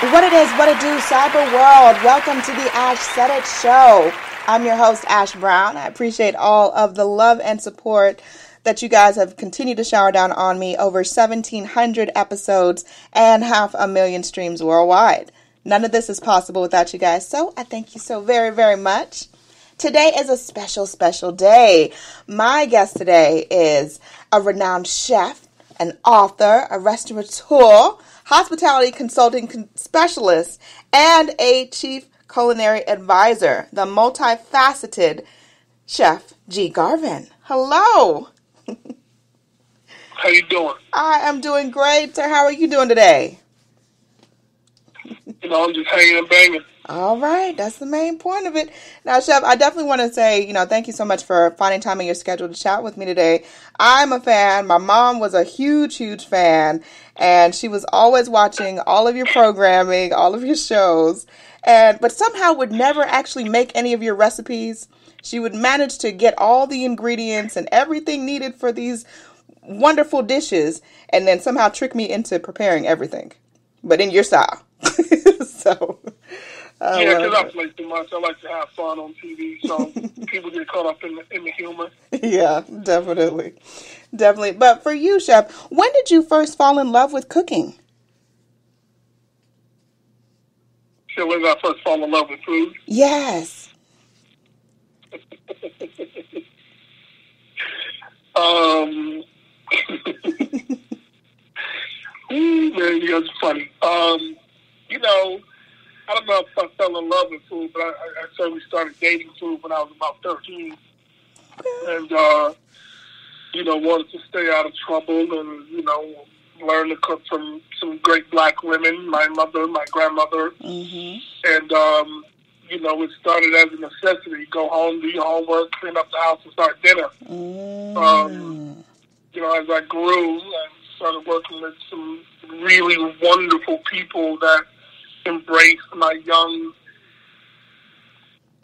What it is, what it do, cyber world. Welcome to the Ash Said It Show. I'm your host, Ash Brown. I appreciate all of the love and support that you guys have continued to shower down on me over 1,700 episodes and half a million streams worldwide. None of this is possible without you guys, so I thank you so very, very much. Today is a special, special day. My guest today is a renowned chef, an author, a restaurateur, hospitality consulting specialist, and a chief culinary advisor, the multifaceted chef G. Garvin. Hello. How you doing? I am doing great. Sir. How are you doing today? You know, I'm just hanging and banging. All right, that's the main point of it. Now, Chef, I definitely want to say, you know, thank you so much for finding time in your schedule to chat with me today. I'm a fan. My mom was a huge, huge fan, and she was always watching all of your programming, all of your shows, and but somehow would never actually make any of your recipes. She would manage to get all the ingredients and everything needed for these wonderful dishes, and then somehow trick me into preparing everything, but in your style. so I yeah, because I play too much. I like to have fun on TV, so people get caught up in the, in the humor. Yeah, definitely, definitely. But for you, chef, when did you first fall in love with cooking? So when did I first fall in love with food? Yes. um. Ooh, man, you guys are funny. Um, you know I don't know if I fell in love with food, but I, I certainly started dating food when I was about 13. And, uh, you know, wanted to stay out of trouble and, you know, learn to cook from some great black women, my mother, my grandmother. Mm-hmm. And, um, you know, it started as a necessity. Go home, do your homework, clean up the house, and start dinner. Mm. Um, you know, as I grew, I started working with some really wonderful people that – embraced my young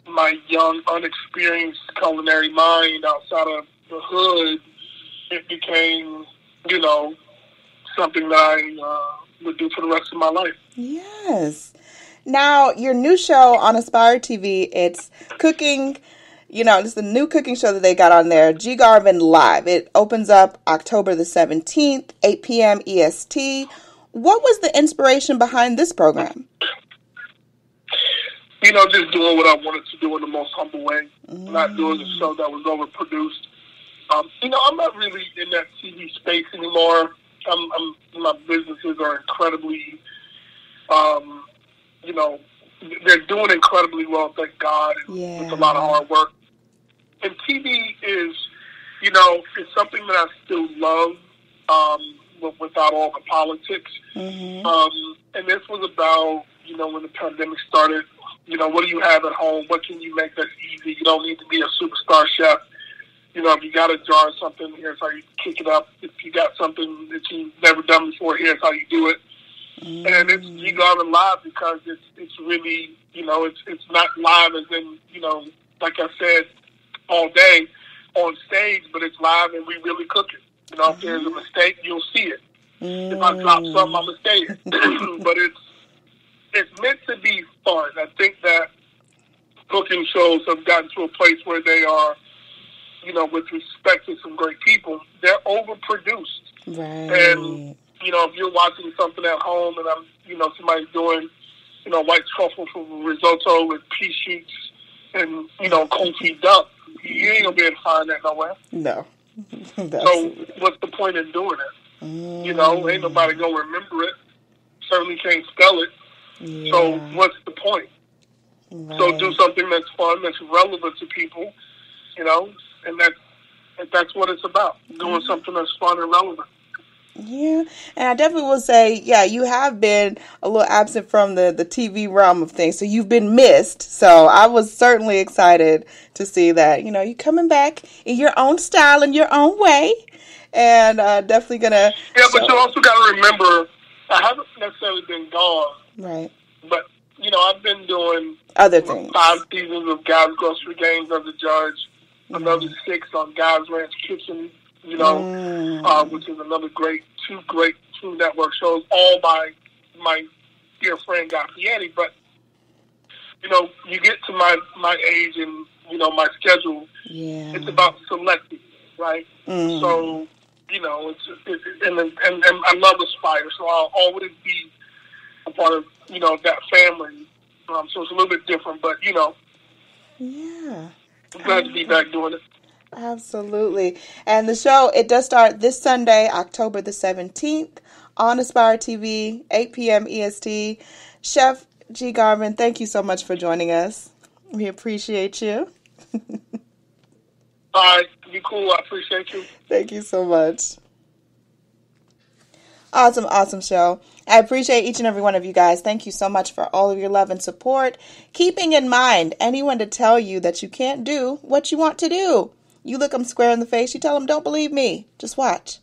my young unexperienced culinary mind outside of the hood, it became, you know, something that I uh, would do for the rest of my life. Yes. Now, your new show on Aspire TV, it's cooking. You know, it's the new cooking show that they got on there, G Garvin Live. It opens up October the 17th, 8 p.m. EST. What was the inspiration behind this program? You know, just doing what I wanted to do in the most humble way, mm. not doing a show that was overproduced. Um, you know, I'm not really in that TV space anymore. I'm, I'm, my businesses are incredibly, um, you know, they're doing incredibly well, thank God, yeah. with a lot of hard work. And TV is, you know, it's something that I still love. Um, without all the politics. Mm-hmm. Um, and this was about, you know, when the pandemic started, you know, what do you have at home? What can you make that's easy? You don't need to be a superstar chef. You know, if you got a jar of something, here's how you kick it up. If you got something that you've never done before, here's how you do it. Mm-hmm. And it's G Garvin live because it's it's really you know it's it's not live as in you know like I said all day on stage, but it's live and we really cook it. You know, if there's a mistake, you'll see it. Mm. If I drop something, I'm gonna say it. but it's it's meant to be fun. I think that cooking shows have gotten to a place where they are, you know, with respect to some great people, they're overproduced. Right. And you know, if you're watching something at home and I'm, you know, somebody's doing, you know, white truffle from risotto with pea shoots and you know, confit duck, you ain't gonna be able to find that nowhere. No. so what's the point in doing it? Mm. You know, ain't nobody gonna remember it. Certainly can't spell it. Yeah. So what's the point? Right. So do something that's fun, that's relevant to people, you know, and that's that's what it's about. Doing mm. something that's fun and relevant. Yeah, and I definitely will say, yeah, you have been a little absent from the the TV realm of things, so you've been missed. So I was certainly excited to see that. You know, you're coming back in your own style in your own way, and uh, definitely gonna. Yeah, but you also got to remember, I haven't necessarily been gone, right? But you know, I've been doing other things. Five seasons of Guys Grocery Games as a judge, mm-hmm. another six on Guys Ranch Kitchen you know, mm. uh, which is another great, two great two network shows, all by my dear friend Guy but you know, you get to my my age and you know my schedule. Yeah. It's about selecting, right? Mm. So you know, it's, it's and, and and I love Aspire, so I'll always be a part of you know that family. Um, so it's a little bit different, but you know, Yeah. I'm glad to be back doing it. Absolutely. And the show, it does start this Sunday, October the 17th on Aspire TV, 8 p.m. EST. Chef G. Garvin, thank you so much for joining us. We appreciate you. All right, be cool. I appreciate you. Thank you so much. Awesome, awesome show. I appreciate each and every one of you guys. Thank you so much for all of your love and support. Keeping in mind anyone to tell you that you can't do what you want to do. You look them square in the face, you tell them, don't believe me. Just watch.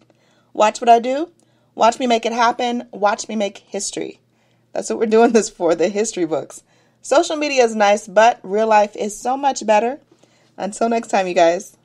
Watch what I do. Watch me make it happen. Watch me make history. That's what we're doing this for the history books. Social media is nice, but real life is so much better. Until next time, you guys.